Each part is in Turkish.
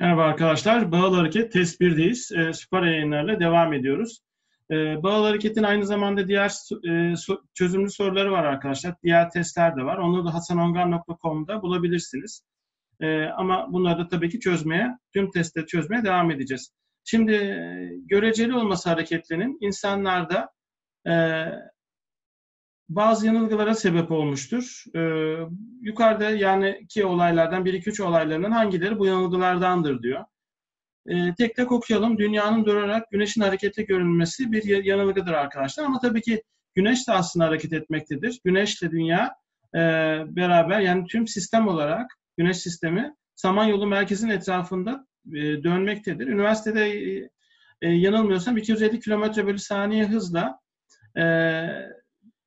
Merhaba arkadaşlar. Bağıl Hareket test 1'deyiz. E, süper yayınlarla devam ediyoruz. E, Bağıl Hareket'in aynı zamanda diğer e, so, çözümlü soruları var arkadaşlar. Diğer testler de var. Onu da hasanongan.com'da bulabilirsiniz. E, ama bunları da tabii ki çözmeye, tüm testleri çözmeye devam edeceğiz. Şimdi e, göreceli olması hareketlerinin insanlarda e, bazı yanılgılara sebep olmuştur. Ee, yukarıda yani ki olaylardan 1-2-3 olaylarının hangileri bu yanılgılardandır diyor. Ee, tek tek okuyalım. Dünyanın durarak güneşin harekete görünmesi bir yanılgıdır arkadaşlar. Ama tabii ki güneş de aslında hareket etmektedir. Güneşle dünya e, beraber yani tüm sistem olarak güneş sistemi Samanyolu merkezin etrafında e, dönmektedir. Üniversitede e, e, yanılmıyorsam 250 km bölü saniye hızla e,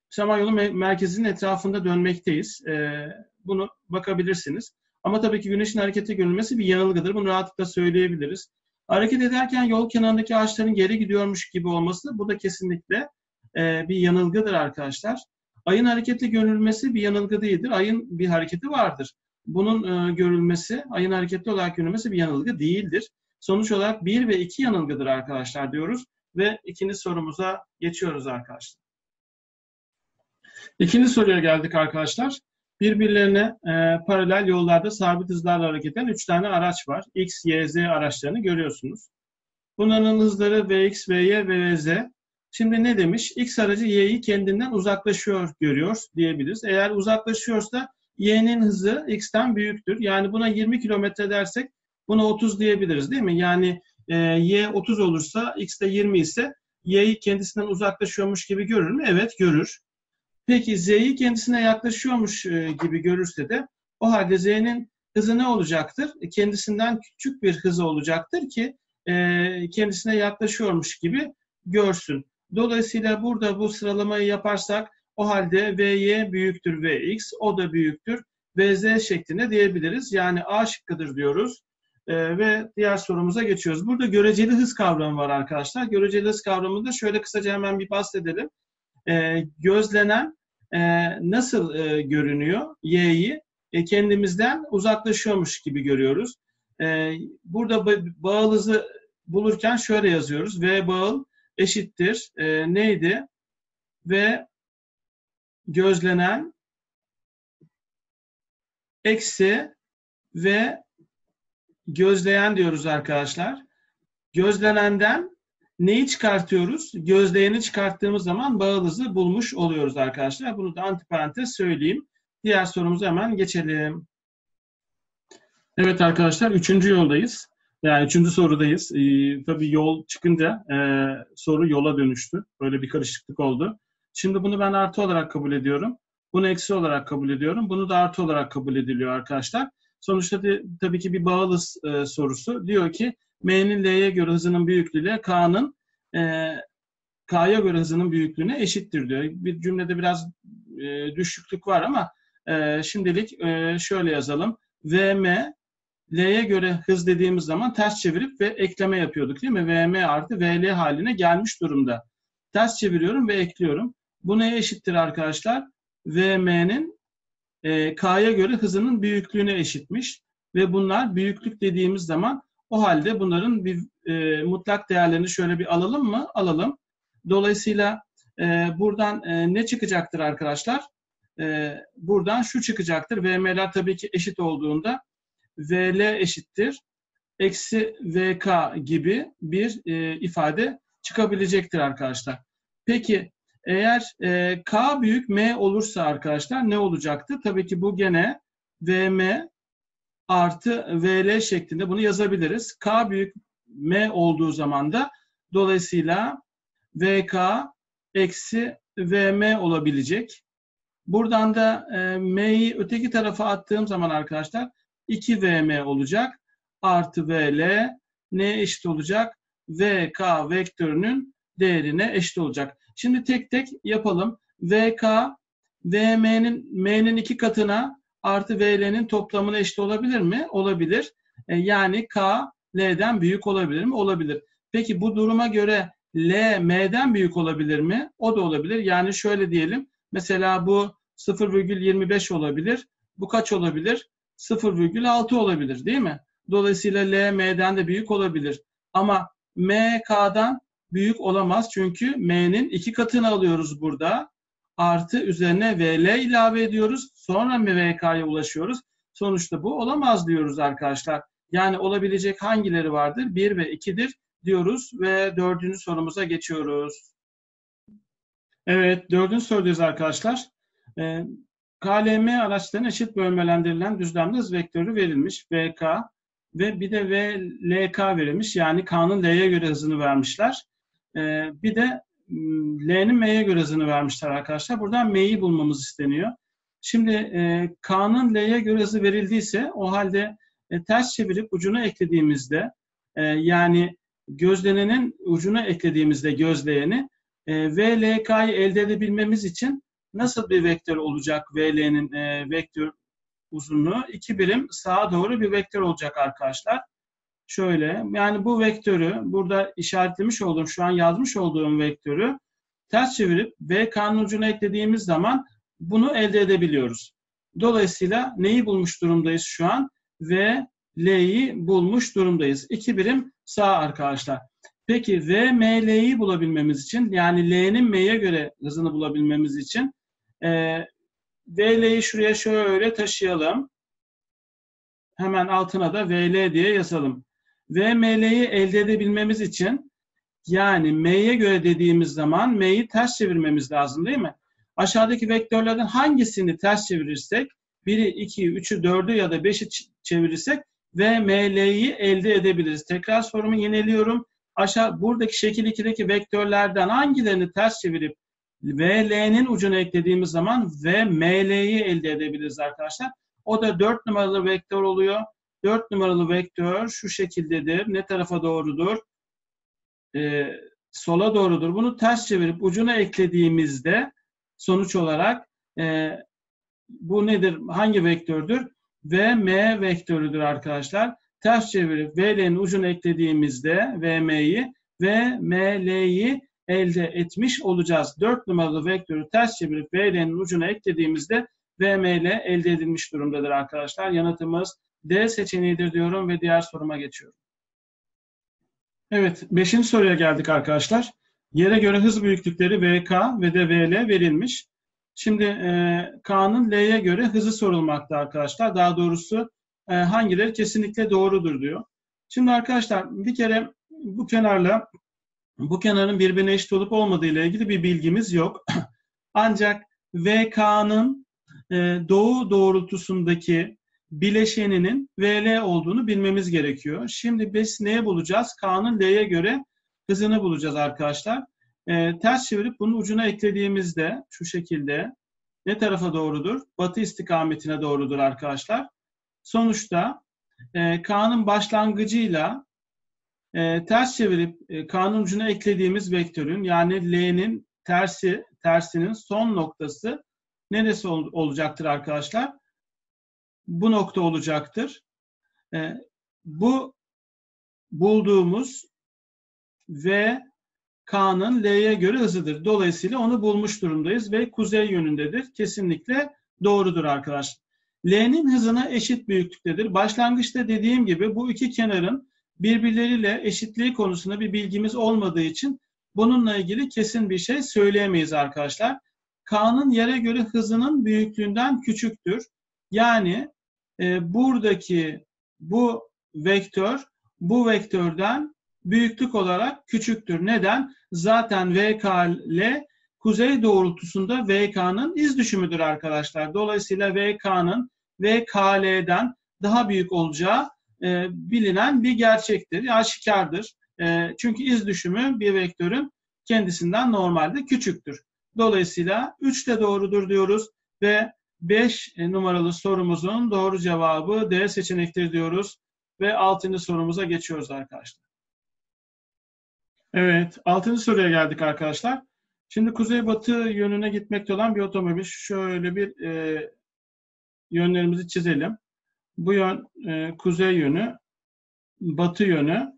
Samanyolu merkezinin etrafında dönmekteyiz. E, bunu bakabilirsiniz. Ama tabii ki güneşin harekete görülmesi bir yanılgıdır. Bunu rahatlıkla söyleyebiliriz. Hareket ederken yol kenarındaki ağaçların geri gidiyormuş gibi olması bu da kesinlikle e, bir yanılgıdır arkadaşlar. Ayın hareketli görülmesi bir yanılgı değildir. Ayın bir hareketi vardır. Bunun e, görülmesi, ayın hareketli olarak görülmesi bir yanılgı değildir. Sonuç olarak bir ve iki yanılgıdır arkadaşlar diyoruz ve ikinci sorumuza geçiyoruz arkadaşlar. İkinci soruya geldik arkadaşlar. Birbirlerine e, paralel yollarda sabit hızlarla hareket eden 3 tane araç var. X, Y, Z araçlarını görüyorsunuz. Bunların hızları Vx, Vy ve Vz. Şimdi ne demiş? X aracı Y'yi kendinden uzaklaşıyor görüyor diyebiliriz. Eğer uzaklaşıyorsa Y'nin hızı X'ten büyüktür. Yani buna 20 kilometre dersek buna 30 diyebiliriz değil mi? Yani e, Y 30 olursa X de 20 ise Y'yi kendisinden uzaklaşıyormuş gibi görür mü? Evet görür. Peki Z'yi kendisine yaklaşıyormuş e, gibi görürse de o halde Z'nin hızı ne olacaktır? E, kendisinden küçük bir hızı olacaktır ki e, kendisine yaklaşıyormuş gibi görsün. Dolayısıyla burada bu sıralamayı yaparsak o halde Vy büyüktür Vx, o da büyüktür Vz şeklinde diyebiliriz. Yani A şıkkıdır diyoruz. Ee, ve diğer sorumuza geçiyoruz. Burada göreceli hız kavramı var arkadaşlar. Göreceli hız kavramında şöyle kısaca hemen bir bahsedelim. Ee, gözlenen e, nasıl e, görünüyor? Y'yi e, kendimizden uzaklaşıyormuş gibi görüyoruz. E, burada bağıl hızı bulurken şöyle yazıyoruz. V bağıl eşittir. E, neydi? Ve gözlenen eksi ve gözleyen diyoruz arkadaşlar. Gözlenenden Neyi çıkartıyoruz? Gözleyeni çıkarttığımız zaman bağıl hızı bulmuş oluyoruz arkadaşlar. Bunu da antiparantez söyleyeyim. Diğer sorumuza hemen geçelim. Evet arkadaşlar üçüncü yoldayız. Yani üçüncü sorudayız. Ee, tabii yol çıkınca e, soru yola dönüştü. Böyle bir karışıklık oldu. Şimdi bunu ben artı olarak kabul ediyorum. Bunu eksi olarak kabul ediyorum. Bunu da artı olarak kabul ediliyor arkadaşlar. Sonuçta de, tabii ki bir bağlı e, sorusu. Diyor ki M'nin L'ye göre hızının büyüklüğü K'nın e, K'ya göre hızının büyüklüğüne eşittir diyor. Bir cümlede biraz e, düşüklük var ama e, şimdilik e, şöyle yazalım. VM L'ye göre hız dediğimiz zaman ters çevirip ve ekleme yapıyorduk değil mi? VM artı VL haline gelmiş durumda. Ters çeviriyorum ve ekliyorum. Bu neye eşittir arkadaşlar? VM'nin e, K'ya göre hızının büyüklüğüne eşitmiş. Ve bunlar büyüklük dediğimiz zaman o halde bunların bir e, mutlak değerlerini şöyle bir alalım mı? Alalım. Dolayısıyla e, buradan e, ne çıkacaktır arkadaşlar? E, buradan şu çıkacaktır. VM'ler tabii ki eşit olduğunda VL eşittir. Eksi VK gibi bir e, ifade çıkabilecektir arkadaşlar. Peki eğer e, K büyük M olursa arkadaşlar ne olacaktı? Tabii ki bu gene VM artı VL şeklinde bunu yazabiliriz. K büyük M olduğu zaman da dolayısıyla VK eksi VM olabilecek. Buradan da e, M'yi öteki tarafa attığım zaman arkadaşlar 2VM olacak. Artı VL ne eşit olacak? VK vektörünün değerine eşit olacak. Şimdi tek tek yapalım. VK VM'nin M'nin iki katına artı VL'nin toplamına eşit olabilir mi? Olabilir. E, yani K L'den büyük olabilir mi? Olabilir. Peki bu duruma göre L M'den büyük olabilir mi? O da olabilir. Yani şöyle diyelim. Mesela bu 0,25 olabilir. Bu kaç olabilir? 0,6 olabilir değil mi? Dolayısıyla L M'den de büyük olabilir. Ama M K'dan büyük olamaz çünkü M'nin iki katını alıyoruz burada. Artı üzerine VL ilave ediyoruz. Sonra MVK'ya ulaşıyoruz. Sonuçta bu olamaz diyoruz arkadaşlar. Yani olabilecek hangileri vardır? 1 ve 2'dir diyoruz ve dördüncü sorumuza geçiyoruz. Evet, dördüncü sorudayız arkadaşlar. Ee, KLM araçlarının eşit bölmelendirilen düzlemde hız vektörü verilmiş. VK ve bir de VLK verilmiş. Yani K'nın L'ye göre hızını vermişler. Ee, bir de L'nin M'ye göre hızını vermişler arkadaşlar. Buradan M'yi bulmamız isteniyor. Şimdi e, K'nın L'ye göre hızı verildiyse o halde e, ters çevirip ucuna eklediğimizde e, yani gözlenenin ucuna eklediğimizde gözleyeni e, VLK'yı elde edebilmemiz için nasıl bir vektör olacak VL'nin e, vektör uzunluğu? iki birim sağa doğru bir vektör olacak arkadaşlar. Şöyle yani bu vektörü burada işaretlemiş olduğum şu an yazmış olduğum vektörü ters çevirip VK'nın ucuna eklediğimiz zaman bunu elde edebiliyoruz. Dolayısıyla neyi bulmuş durumdayız şu an? V, L'yi bulmuş durumdayız. İki birim sağ arkadaşlar. Peki V, M, L'yi bulabilmemiz için yani L'nin M'ye göre hızını bulabilmemiz için e, V, L'yi şuraya şöyle taşıyalım. Hemen altına da VL diye yazalım. V, M, L'yi elde edebilmemiz için yani M'ye göre dediğimiz zaman M'yi ters çevirmemiz lazım değil mi? Aşağıdaki vektörlerden hangisini ters çevirirsek 1'i, 2'yi, 3'ü, 4'ü ya da 5'i çevirirsek ve ML'yi elde edebiliriz. Tekrar sorumu yeniliyorum. Aşağı buradaki şekil 2'deki vektörlerden hangilerini ters çevirip VL'nin ucuna eklediğimiz zaman ve ML'yi elde edebiliriz arkadaşlar. O da 4 numaralı vektör oluyor. 4 numaralı vektör şu şekildedir. Ne tarafa doğrudur? Ee, sola doğrudur. Bunu ters çevirip ucuna eklediğimizde sonuç olarak e, bu nedir? Hangi vektördür? V, M vektörüdür arkadaşlar. Ters çevirip VL'nin ucunu eklediğimizde VM'yi ve ML'yi elde etmiş olacağız. 4 numaralı vektörü ters çevirip VL'nin ucuna eklediğimizde VML elde edilmiş durumdadır arkadaşlar. Yanıtımız D seçeneğidir diyorum ve diğer soruma geçiyorum. Evet, 5. soruya geldik arkadaşlar. Yere göre hız büyüklükleri VK ve de VL verilmiş. Şimdi e, K'nın L'ye göre hızı sorulmakta arkadaşlar. Daha doğrusu e, hangileri kesinlikle doğrudur diyor. Şimdi arkadaşlar bir kere bu kenarla bu kenarın birbirine eşit olup olmadığı ile ilgili bir bilgimiz yok. Ancak VK'nın e, doğu doğrultusundaki bileşeninin VL olduğunu bilmemiz gerekiyor. Şimdi biz neye bulacağız? K'nın L'ye göre hızını bulacağız arkadaşlar. E, ters çevirip bunun ucuna eklediğimizde şu şekilde ne tarafa doğrudur? Batı istikametine doğrudur arkadaşlar. Sonuçta e, K'nın başlangıcıyla e, ters çevirip e, K'nın ucuna eklediğimiz vektörün yani L'nin tersi tersinin son noktası neresi ol, olacaktır arkadaşlar? Bu nokta olacaktır. E, bu bulduğumuz ve K'nın L'ye göre hızıdır. Dolayısıyla onu bulmuş durumdayız ve kuzey yönündedir. Kesinlikle doğrudur arkadaşlar. L'nin hızına eşit büyüklüktedir. Başlangıçta dediğim gibi bu iki kenarın birbirleriyle eşitliği konusunda bir bilgimiz olmadığı için bununla ilgili kesin bir şey söyleyemeyiz arkadaşlar. K'nın yere göre hızının büyüklüğünden küçüktür. Yani e, buradaki bu vektör bu vektörden büyüklük olarak küçüktür. Neden? Zaten VKL kuzey doğrultusunda VK'nın iz düşümüdür arkadaşlar. Dolayısıyla VK'nın VKL'den daha büyük olacağı e, bilinen bir gerçektir. Aşikardır. E, çünkü iz düşümü bir vektörün kendisinden normalde küçüktür. Dolayısıyla 3 de doğrudur diyoruz ve 5 numaralı sorumuzun doğru cevabı D seçenektir diyoruz ve 6. sorumuza geçiyoruz arkadaşlar. Evet, altıncı soruya geldik arkadaşlar. Şimdi kuzey-batı yönüne gitmekte olan bir otomobil. Şöyle bir e, yönlerimizi çizelim. Bu yön e, kuzey yönü, batı yönü,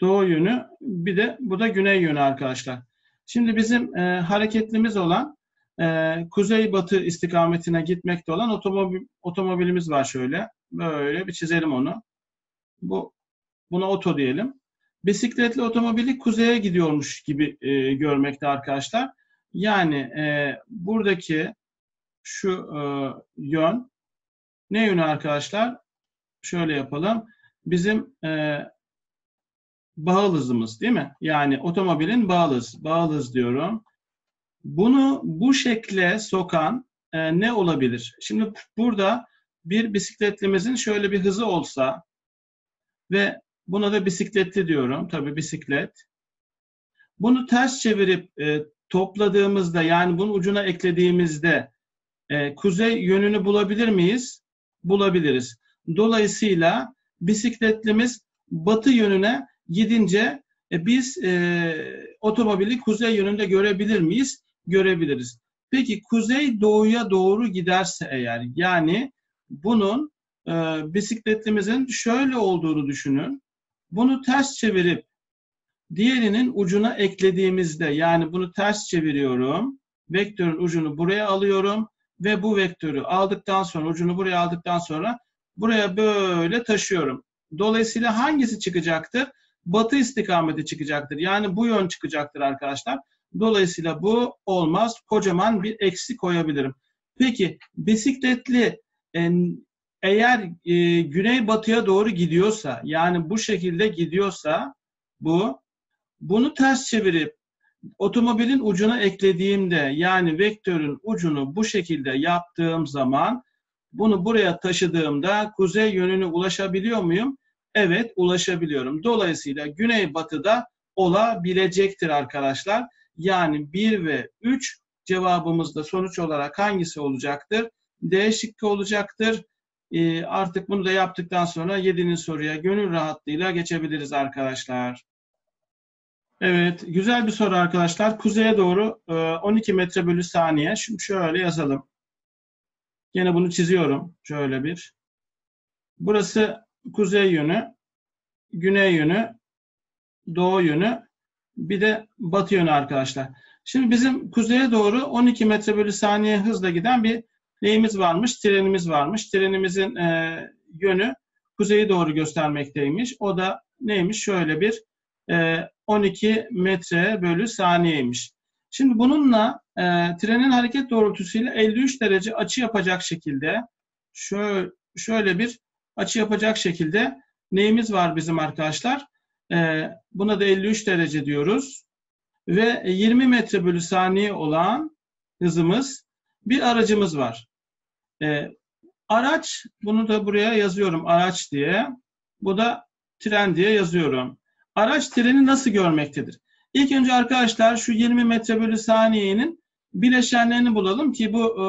doğu yönü, bir de bu da güney yönü arkadaşlar. Şimdi bizim e, hareketlimiz olan e, kuzey-batı istikametine gitmekte olan otomobil, otomobilimiz var şöyle. Böyle bir çizelim onu. Bu buna oto diyelim. Bisikletli otomobili kuzeye gidiyormuş gibi e, görmekte arkadaşlar. Yani e, buradaki şu e, yön ne yönü arkadaşlar? Şöyle yapalım. Bizim e, bağıl hızımız değil mi? Yani otomobilin bağıl hız. Bağıl hız diyorum. Bunu bu şekle sokan e, ne olabilir? Şimdi burada bir bisikletlimizin şöyle bir hızı olsa ve buna da bisikletli diyorum. Tabii bisiklet. Bunu ters çevirip e, topladığımızda yani bunun ucuna eklediğimizde e, kuzey yönünü bulabilir miyiz? Bulabiliriz. Dolayısıyla bisikletlimiz batı yönüne gidince e, biz e, otomobili kuzey yönünde görebilir miyiz? Görebiliriz. Peki kuzey doğuya doğru giderse eğer yani bunun e, bisikletimizin şöyle olduğunu düşünün. Bunu ters çevirip diğerinin ucuna eklediğimizde yani bunu ters çeviriyorum. Vektörün ucunu buraya alıyorum ve bu vektörü aldıktan sonra ucunu buraya aldıktan sonra buraya böyle taşıyorum. Dolayısıyla hangisi çıkacaktır? Batı istikameti çıkacaktır. Yani bu yön çıkacaktır arkadaşlar. Dolayısıyla bu olmaz. Kocaman bir eksi koyabilirim. Peki bisikletli e, eğer e, güneybatıya doğru gidiyorsa yani bu şekilde gidiyorsa bu bunu ters çevirip otomobilin ucuna eklediğimde yani vektörün ucunu bu şekilde yaptığım zaman bunu buraya taşıdığımda kuzey yönüne ulaşabiliyor muyum? Evet ulaşabiliyorum. Dolayısıyla güneybatıda olabilecektir arkadaşlar. Yani 1 ve 3 cevabımızda sonuç olarak hangisi olacaktır? D şıkkı olacaktır. E, artık bunu da yaptıktan sonra 7'nin soruya gönül rahatlığıyla geçebiliriz arkadaşlar. Evet, güzel bir soru arkadaşlar. Kuzeye doğru 12 e, metre bölü saniye. Şimdi şöyle yazalım. Yine bunu çiziyorum. Şöyle bir. Burası kuzey yönü, güney yönü, doğu yönü, bir de batı yönü arkadaşlar. Şimdi bizim kuzeye doğru 12 metre bölü saniye hızla giden bir neyimiz varmış? Trenimiz varmış. Trenimizin e, yönü kuzeyi doğru göstermekteymiş. O da neymiş? Şöyle bir e, 12 metre bölü saniyeymiş. Şimdi bununla e, trenin hareket doğrultusuyla 53 derece açı yapacak şekilde şöyle, şöyle bir açı yapacak şekilde neyimiz var bizim arkadaşlar? E, buna da 53 derece diyoruz. Ve 20 metre bölü saniye olan hızımız bir aracımız var. E, araç, bunu da buraya yazıyorum araç diye. Bu da tren diye yazıyorum. Araç treni nasıl görmektedir? İlk önce arkadaşlar şu 20 metre bölü saniyenin bileşenlerini bulalım ki bu e,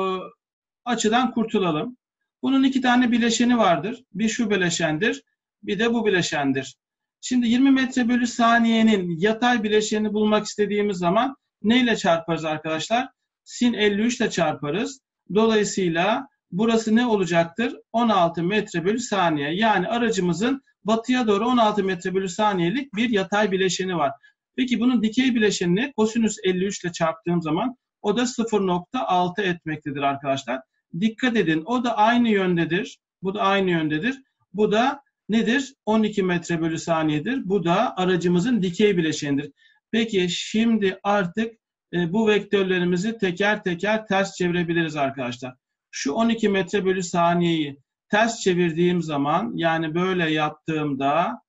açıdan kurtulalım. Bunun iki tane bileşeni vardır. Bir şu bileşendir, bir de bu bileşendir. Şimdi 20 metre bölü saniyenin yatay bileşenini bulmak istediğimiz zaman neyle çarparız arkadaşlar? Sin 53 ile çarparız. Dolayısıyla burası ne olacaktır? 16 metre bölü saniye. Yani aracımızın batıya doğru 16 metre bölü saniyelik bir yatay bileşeni var. Peki bunun dikey bileşenini kosinüs 53 ile çarptığım zaman o da 0.6 etmektedir arkadaşlar. Dikkat edin o da aynı yöndedir. Bu da aynı yöndedir. Bu da nedir? 12 metre bölü saniyedir. Bu da aracımızın dikey bileşenidir. Peki şimdi artık e, bu vektörlerimizi teker teker ters çevirebiliriz arkadaşlar. Şu 12 metre bölü saniyeyi ters çevirdiğim zaman yani böyle yaptığımda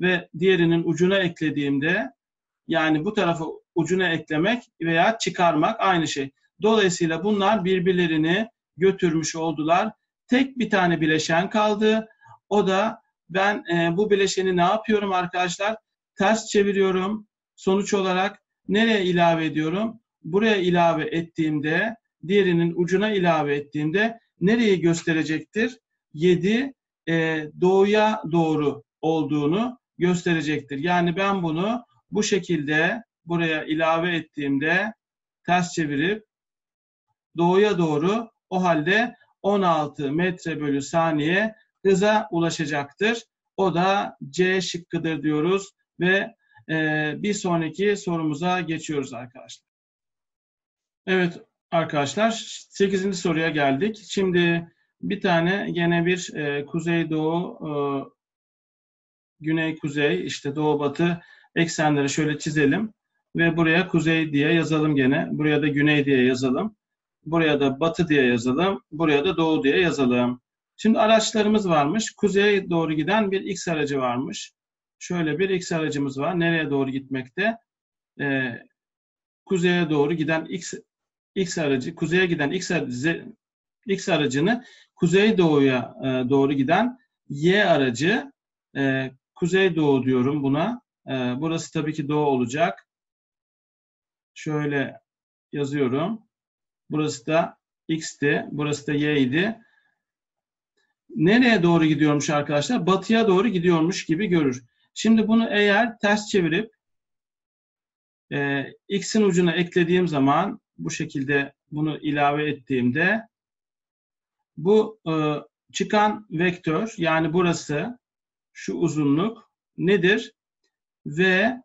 ve diğerinin ucuna eklediğimde yani bu tarafı ucuna eklemek veya çıkarmak aynı şey. Dolayısıyla bunlar birbirlerini götürmüş oldular. Tek bir tane bileşen kaldı. O da ben e, bu bileşeni ne yapıyorum arkadaşlar? Ters çeviriyorum. Sonuç olarak nereye ilave ediyorum? Buraya ilave ettiğimde, diğerinin ucuna ilave ettiğimde nereyi gösterecektir? 7 e, doğuya doğru olduğunu gösterecektir. Yani ben bunu bu şekilde buraya ilave ettiğimde ters çevirip doğuya doğru o halde 16 metre bölü saniye hıza ulaşacaktır. O da C şıkkıdır diyoruz ve e, bir sonraki sorumuza geçiyoruz arkadaşlar. Evet arkadaşlar 8. soruya geldik. Şimdi Bir tane gene bir e, kuzey-doğu, e, güney-kuzey, işte doğu-batı eksenleri şöyle çizelim. Ve buraya kuzey diye yazalım gene. Buraya da güney diye yazalım. Buraya da batı diye yazalım. Buraya da doğu diye yazalım. Şimdi araçlarımız varmış. Kuzeye doğru giden bir X aracı varmış. Şöyle bir X aracımız var. Nereye doğru gitmekte? Ee, kuzeye doğru giden X, X aracı, kuzeye giden X, aracı, X aracını kuzey doğuya e, doğru giden Y aracı e, kuzey doğu diyorum buna. E, burası tabii ki doğu olacak. Şöyle yazıyorum. Burası da X'ti. Burası da Y'ydi. Nereye doğru gidiyormuş arkadaşlar? Batıya doğru gidiyormuş gibi görür. Şimdi bunu eğer ters çevirip e, X'in ucuna eklediğim zaman bu şekilde bunu ilave ettiğimde bu e, çıkan vektör yani burası şu uzunluk nedir? Ve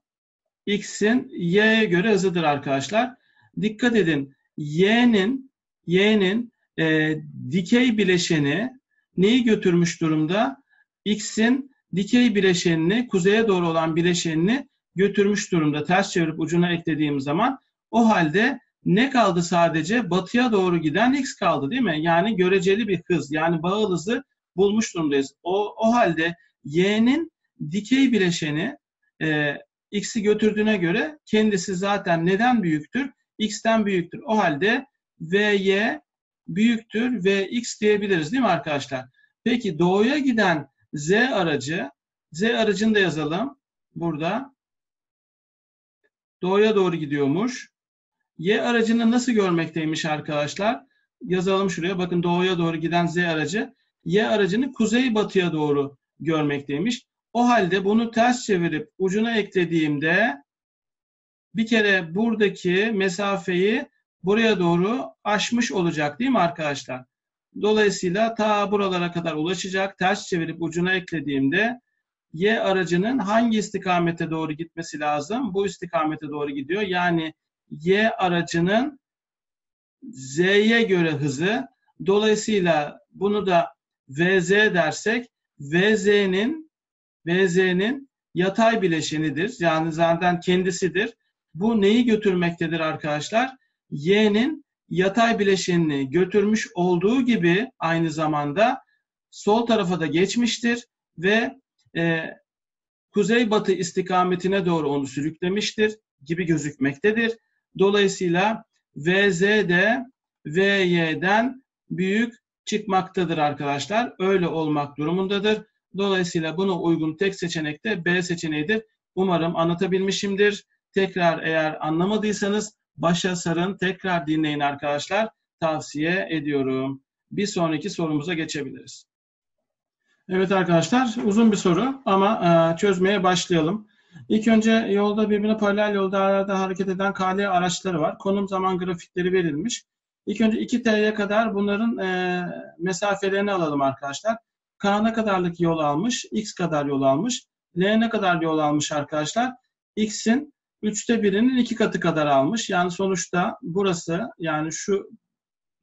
x'in y'ye göre hızıdır arkadaşlar. Dikkat edin. y'nin y'nin e, dikey bileşeni neyi götürmüş durumda? x'in dikey bileşenini, kuzeye doğru olan bileşenini götürmüş durumda. Ters çevirip ucuna eklediğim zaman o halde ne kaldı sadece? Batıya doğru giden x kaldı değil mi? Yani göreceli bir hız. Yani bağıl hızı bulmuş durumdayız. O, o halde y'nin dikey bileşeni e, x'i götürdüğüne göre kendisi zaten neden büyüktür? x'ten büyüktür. O halde vy büyüktür ve x diyebiliriz değil mi arkadaşlar? Peki doğuya giden z aracı, z aracını da yazalım burada. Doğuya doğru gidiyormuş. Y aracını nasıl görmekteymiş arkadaşlar? Yazalım şuraya. Bakın doğuya doğru giden Z aracı Y aracını kuzey batıya doğru görmekteymiş. O halde bunu ters çevirip ucuna eklediğimde bir kere buradaki mesafeyi buraya doğru aşmış olacak değil mi arkadaşlar? Dolayısıyla ta buralara kadar ulaşacak. Ters çevirip ucuna eklediğimde Y aracının hangi istikamete doğru gitmesi lazım? Bu istikamete doğru gidiyor. Yani Y aracının Z'ye göre hızı. Dolayısıyla bunu da VZ dersek VZ'nin VZ'nin yatay bileşenidir. Yani zaten kendisidir. Bu neyi götürmektedir arkadaşlar? Y'nin yatay bileşenini götürmüş olduğu gibi aynı zamanda sol tarafa da geçmiştir ve e, kuzey-batı istikametine doğru onu sürüklemiştir gibi gözükmektedir. Dolayısıyla VZ de VY'den büyük çıkmaktadır arkadaşlar. Öyle olmak durumundadır. Dolayısıyla buna uygun tek seçenek de B seçeneğidir. Umarım anlatabilmişimdir. Tekrar eğer anlamadıysanız başa sarın, tekrar dinleyin arkadaşlar. Tavsiye ediyorum. Bir sonraki sorumuza geçebiliriz. Evet arkadaşlar uzun bir soru ama e, çözmeye başlayalım. İlk önce yolda birbirine paralel yolda arada hareket eden KL araçları var. Konum zaman grafikleri verilmiş. İlk önce 2T'ye kadar bunların e, mesafelerini alalım arkadaşlar. K ne kadarlık yol almış? X kadar yol almış. L ne kadar yol almış arkadaşlar? X'in 3'te birinin 2 katı kadar almış. Yani sonuçta burası yani şu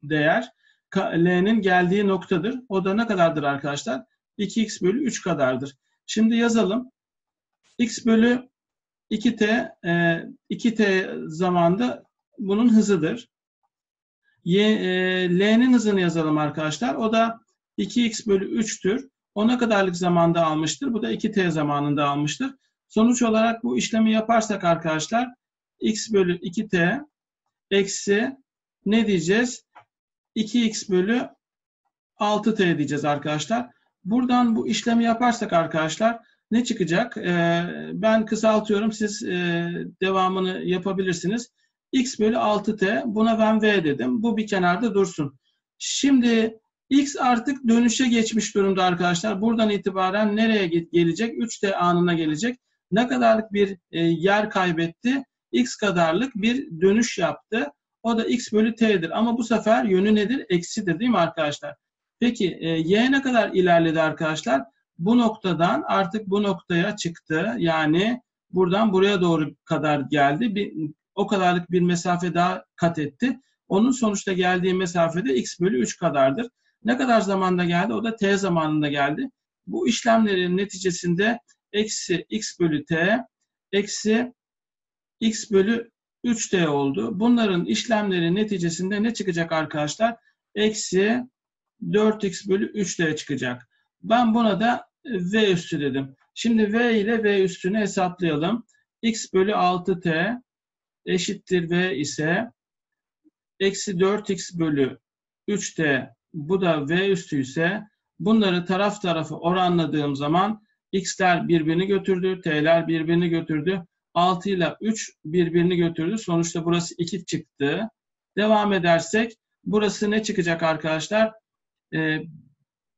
değer L'nin geldiği noktadır. O da ne kadardır arkadaşlar? 2x bölü 3 kadardır. Şimdi yazalım. x bölü 2t 2t e, zamanda bunun hızıdır. Y, e, L'nin hızını yazalım arkadaşlar. O da 2x bölü 3'tür. O ne kadarlık zamanda almıştır? Bu da 2t zamanında almıştır. Sonuç olarak bu işlemi yaparsak arkadaşlar x bölü 2t eksi ne diyeceğiz? 2x bölü 6t diyeceğiz arkadaşlar. Buradan bu işlemi yaparsak arkadaşlar ne çıkacak? Ee, ben kısaltıyorum. Siz e, devamını yapabilirsiniz. x bölü 6t. Buna ben v dedim. Bu bir kenarda dursun. Şimdi x artık dönüşe geçmiş durumda arkadaşlar. Buradan itibaren nereye gelecek? 3t anına gelecek. Ne kadarlık bir e, yer kaybetti? x kadarlık bir dönüş yaptı. O da x bölü t'dir. Ama bu sefer yönü nedir? Eksidir değil mi arkadaşlar? Peki e, y ne kadar ilerledi arkadaşlar? Bu noktadan artık bu noktaya çıktı. Yani buradan buraya doğru kadar geldi. Bir, o kadarlık bir mesafe daha kat etti. Onun sonuçta geldiği mesafede x bölü 3 kadardır. Ne kadar zamanda geldi? O da t zamanında geldi. Bu işlemlerin neticesinde eksi x bölü t eksi x bölü 3t oldu. Bunların işlemleri neticesinde ne çıkacak arkadaşlar? Eksi 4x bölü 3t çıkacak. Ben buna da v üstü dedim. Şimdi v ile v üstünü hesaplayalım. x bölü 6t eşittir v ise eksi 4x bölü 3t bu da v üstü ise bunları taraf tarafı oranladığım zaman x'ler birbirini götürdü, t'ler birbirini götürdü. 6 ile 3 birbirini götürdü. Sonuçta burası 2 çıktı. Devam edersek burası ne çıkacak arkadaşlar? Ee,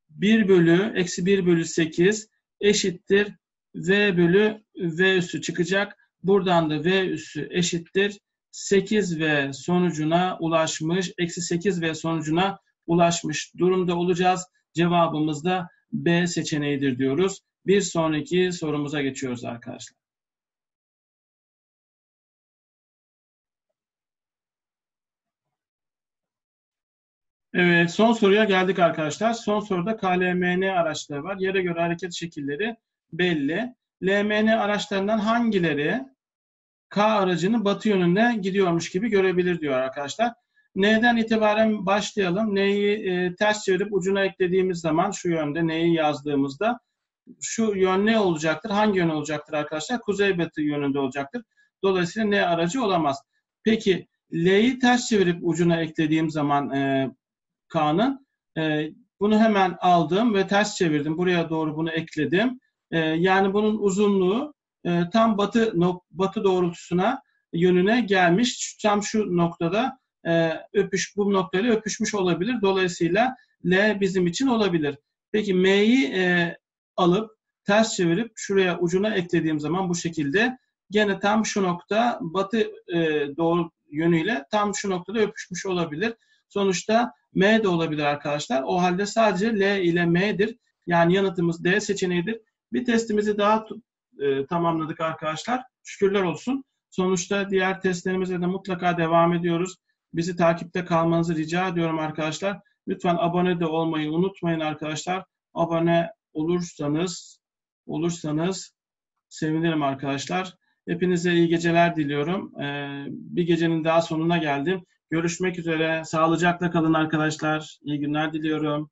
1 bölü eksi 1 bölü 8 eşittir v bölü v üssü çıkacak. Buradan da v üssü eşittir 8v sonucuna ulaşmış, eksi 8v sonucuna ulaşmış durumda olacağız. Cevabımız da B seçeneğidir diyoruz. Bir sonraki sorumuza geçiyoruz arkadaşlar. Evet, son soruya geldik arkadaşlar. Son soruda KLMN araçları var. Yere göre hareket şekilleri belli. LMN araçlarından hangileri K aracını batı yönünde gidiyormuş gibi görebilir diyor arkadaşlar. N'den itibaren başlayalım. N'yi e, ters çevirip ucuna eklediğimiz zaman şu yönde N'yi yazdığımızda şu yön ne olacaktır? Hangi yön olacaktır arkadaşlar? Kuzey-batı yönünde olacaktır. Dolayısıyla N aracı olamaz. Peki L'yi ters çevirip ucuna eklediğim zaman e, K'nın e, bunu hemen aldım ve ters çevirdim. Buraya doğru bunu ekledim. E, yani bunun uzunluğu e, tam batı no, batı doğrultusuna yönüne gelmiş. Tam şu noktada e, öpüş bu noktayla öpüşmüş olabilir. Dolayısıyla L bizim için olabilir. Peki M'yi e, alıp ters çevirip şuraya ucuna eklediğim zaman bu şekilde gene tam şu nokta batı e, doğru yönüyle tam şu noktada öpüşmüş olabilir. Sonuçta M de olabilir arkadaşlar. O halde sadece L ile M'dir. Yani yanıtımız D seçeneğidir. Bir testimizi daha e, tamamladık arkadaşlar. Şükürler olsun. Sonuçta diğer testlerimize de mutlaka devam ediyoruz. Bizi takipte kalmanızı rica ediyorum arkadaşlar. Lütfen abone de olmayı unutmayın arkadaşlar. Abone olursanız olursanız sevinirim arkadaşlar. Hepinize iyi geceler diliyorum. Ee, bir gecenin daha sonuna geldim. Görüşmek üzere. Sağlıcakla kalın arkadaşlar. İyi günler diliyorum.